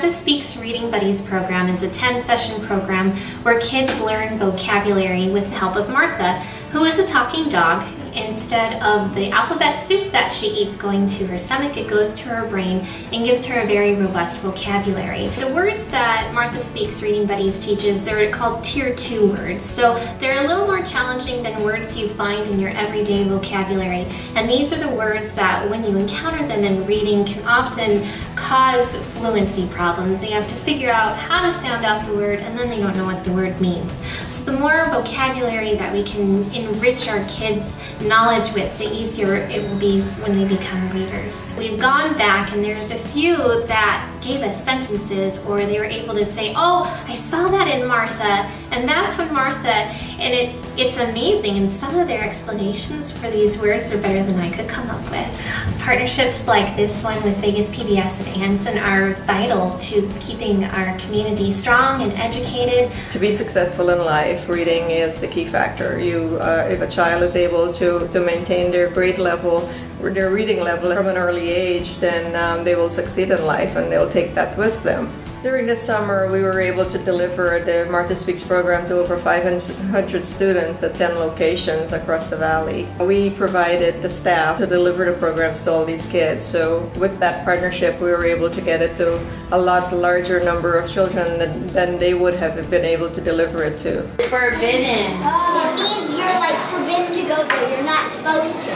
Martha Speaks Reading Buddies program is a 10 session program where kids learn vocabulary with the help of Martha, who is a talking dog instead of the alphabet soup that she eats going to her stomach, it goes to her brain and gives her a very robust vocabulary. The words that Martha Speaks Reading Buddies teaches, they're called tier two words. So they're a little more challenging than words you find in your everyday vocabulary. And these are the words that when you encounter them in reading can often cause fluency problems. They have to figure out how to sound out the word and then they don't know what the word means. So the more vocabulary that we can enrich our kids' knowledge with, the easier it will be when they become readers. We've gone back and there's a few that gave us sentences or they were able to say, oh, I saw that in Martha, and that's when Martha, and it's, it's amazing, and some of their explanations for these words are better than I could come up with. Partnerships like this one with Vegas PBS and Andson are vital to keeping our community strong and educated. To be successful in life, reading is the key factor. You, uh, if a child is able to, to maintain their grade level their reading level from an early age, then um, they will succeed in life and they'll take that with them. During the summer, we were able to deliver the Martha Speaks program to over 500 students at 10 locations across the valley. We provided the staff to deliver the programs to all these kids. So with that partnership, we were able to get it to a lot larger number of children than, than they would have been able to deliver it to. Forbidden. Oh, it means you're like forbidden to go there. You're not supposed to.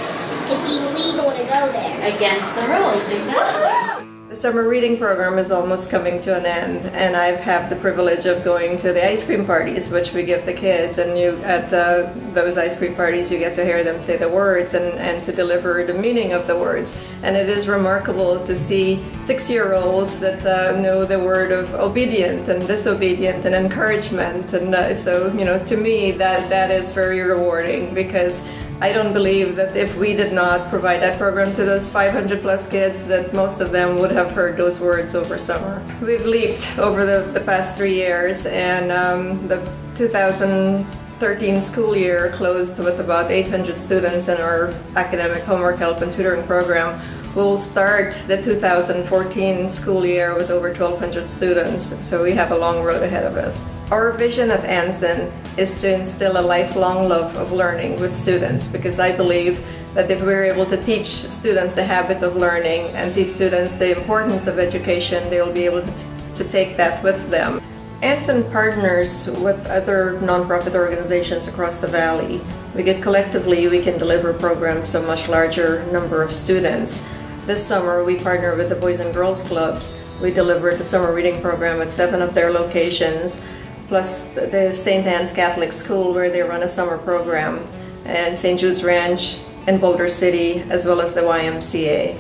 It's illegal to go there. Against the rules, exactly. The summer reading program is almost coming to an end, and I've had the privilege of going to the ice cream parties, which we give the kids. And you, at the, those ice cream parties, you get to hear them say the words and, and to deliver the meaning of the words. And it is remarkable to see six-year-olds that uh, know the word of obedient and disobedient and encouragement. And uh, so, you know, to me, that that is very rewarding because I don't believe that if we did not provide that program to those 500 plus kids, that most of them would have heard those words over summer. We've leaped over the, the past three years, and um, the 2013 school year closed with about 800 students in our academic homework help and tutoring program. We'll start the 2014 school year with over 1,200 students, so we have a long road ahead of us. Our vision at Andson is to instill a lifelong love of learning with students because I believe that if we're able to teach students the habit of learning and teach students the importance of education, they'll be able to, to take that with them. Andson partners with other nonprofit organizations across the valley because collectively we can deliver programs to a much larger number of students. This summer we partnered with the Boys and Girls Clubs. We delivered the summer reading program at seven of their locations plus the St. Anne's Catholic School where they run a summer program, and St. Jude's Ranch in Boulder City, as well as the YMCA.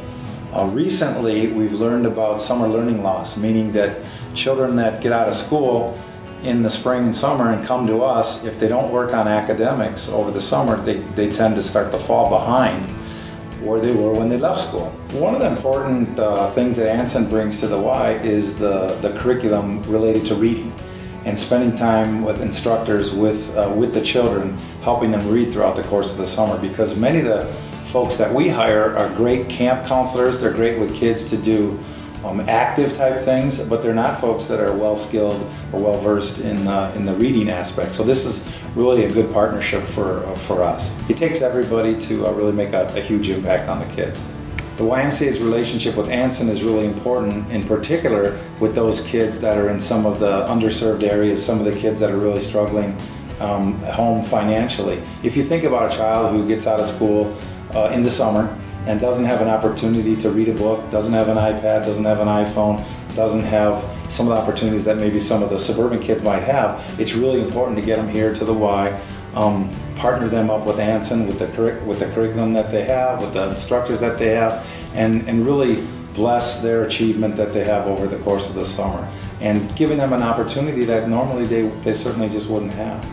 Uh, recently, we've learned about summer learning loss, meaning that children that get out of school in the spring and summer and come to us, if they don't work on academics over the summer, they, they tend to start to fall behind where they were when they left school. One of the important uh, things that Andson brings to the Y is the, the curriculum related to reading and spending time with instructors with, uh, with the children, helping them read throughout the course of the summer because many of the folks that we hire are great camp counselors. They're great with kids to do um, active type things, but they're not folks that are well skilled or well versed in, uh, in the reading aspect. So this is really a good partnership for, uh, for us. It takes everybody to uh, really make a, a huge impact on the kids. The YMCA's relationship with Andson is really important, in particular with those kids that are in some of the underserved areas, some of the kids that are really struggling um, home financially. If you think about a child who gets out of school uh, in the summer and doesn't have an opportunity to read a book, doesn't have an iPad, doesn't have an iPhone, doesn't have some of the opportunities that maybe some of the suburban kids might have, it's really important to get them here to the Y. Um, partner them up with Andson, with the, with the curriculum that they have, with the instructors that they have, and, and really bless their achievement that they have over the course of the summer. And giving them an opportunity that normally they, they certainly just wouldn't have.